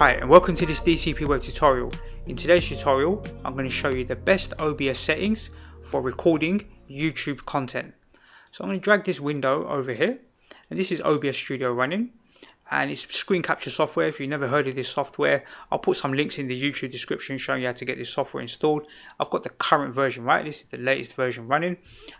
Hi and welcome to this DCP web tutorial. In today's tutorial I'm going to show you the best OBS settings for recording YouTube content. So I'm going to drag this window over here and this is OBS Studio running and it's screen capture software. If you've never heard of this software, I'll put some links in the YouTube description showing you how to get this software installed. I've got the current version, right? This is the latest version running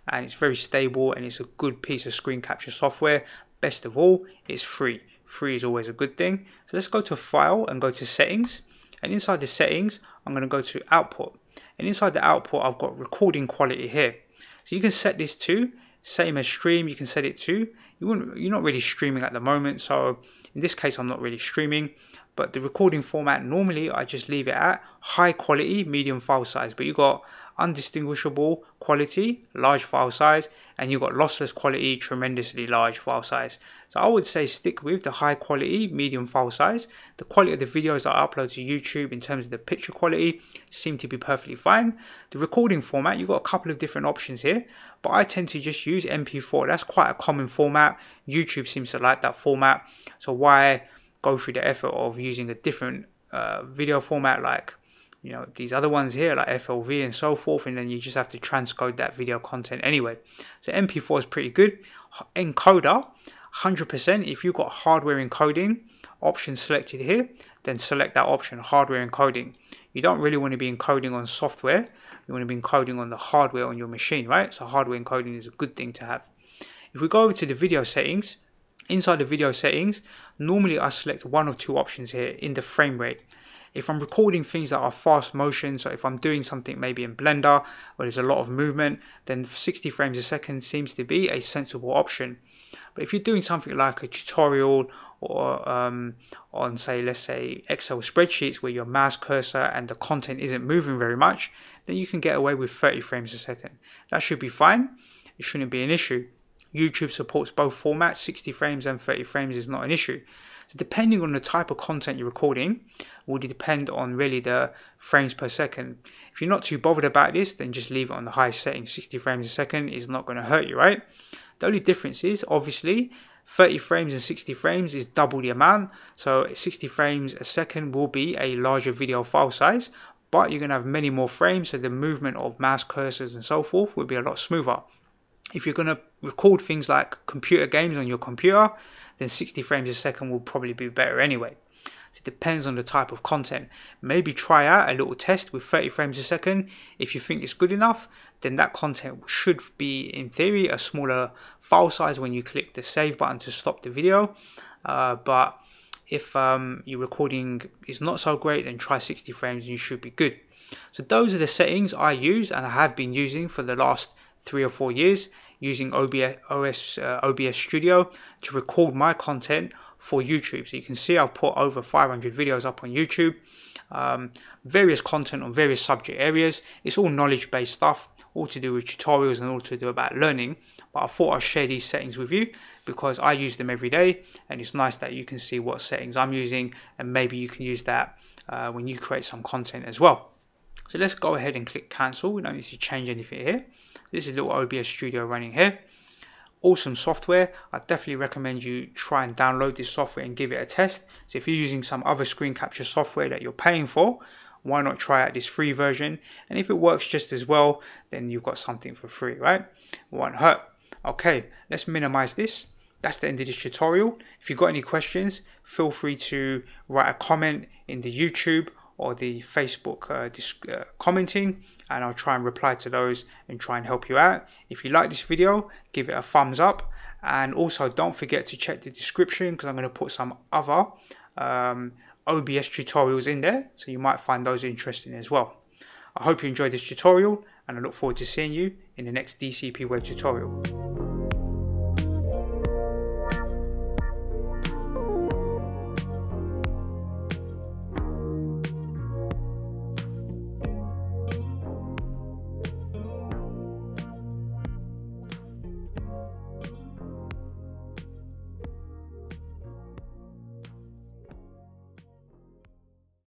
and it's very stable and it's a good piece of screen capture software. Best of all, it's free. Free is always a good thing. So let's go to File and go to Settings. And inside the Settings, I'm going to go to Output. And inside the output, I've got recording quality here. So you can set this to, same as stream, you can set it to. You wouldn't, you're not really streaming at the moment, so in this case, I'm not really streaming. But the recording format, normally I just leave it at high quality, medium file size. But you got undistinguishable quality, large file size, and you've got lossless quality, tremendously large file size. So I would say stick with the high quality, medium file size. The quality of the videos that I upload to YouTube in terms of the picture quality seem to be perfectly fine. The recording format, you've got a couple of different options here, but I tend to just use MP4. That's quite a common format. YouTube seems to like that format. So why go through the effort of using a different uh, video format like you know these other ones here like FLV and so forth and then you just have to transcode that video content anyway. So MP4 is pretty good. Encoder 100% if you've got hardware encoding option selected here then select that option hardware encoding. You don't really want to be encoding on software. You want to be encoding on the hardware on your machine right? So hardware encoding is a good thing to have. If we go over to the video settings inside the video settings normally I select one or two options here in the frame rate if I'm recording things that are fast motion, so if I'm doing something maybe in Blender where there's a lot of movement, then 60 frames a second seems to be a sensible option. But if you're doing something like a tutorial or um, on say let's say Excel spreadsheets where your mouse cursor and the content isn't moving very much, then you can get away with 30 frames a second. That should be fine. It shouldn't be an issue. YouTube supports both formats, 60 frames and 30 frames is not an issue. So depending on the type of content you're recording, will depend on really the frames per second. If you're not too bothered about this, then just leave it on the high setting. 60 frames a second is not going to hurt you, right? The only difference is, obviously, 30 frames and 60 frames is double the amount. So 60 frames a second will be a larger video file size, but you're going to have many more frames, so the movement of mouse cursors and so forth will be a lot smoother. If you're going to record things like computer games on your computer, then 60 frames a second will probably be better anyway. It depends on the type of content. Maybe try out a little test with 30 frames a second. If you think it's good enough, then that content should be, in theory, a smaller file size when you click the save button to stop the video. Uh, but if um, your recording is not so great, then try 60 frames and you should be good. So those are the settings I use and I have been using for the last three or four years using OBS, OS, uh, OBS Studio to record my content for YouTube. So you can see I've put over 500 videos up on YouTube, um, various content on various subject areas. It's all knowledge based stuff, all to do with tutorials and all to do about learning. But I thought I'd share these settings with you because I use them every day and it's nice that you can see what settings I'm using and maybe you can use that uh, when you create some content as well. So let's go ahead and click cancel. We don't need to change anything here. This is a little OBS Studio running here. Awesome software. I definitely recommend you try and download this software and give it a test. So if you're using some other screen capture software that you're paying for, why not try out this free version? And if it works just as well, then you've got something for free, right? Won't hurt. Okay, let's minimize this. That's the end of this tutorial. If you've got any questions, feel free to write a comment in the YouTube or the Facebook uh, uh, commenting and I'll try and reply to those and try and help you out. If you like this video, give it a thumbs up and also don't forget to check the description because I'm going to put some other um, OBS tutorials in there so you might find those interesting as well. I hope you enjoyed this tutorial and I look forward to seeing you in the next DCP web tutorial.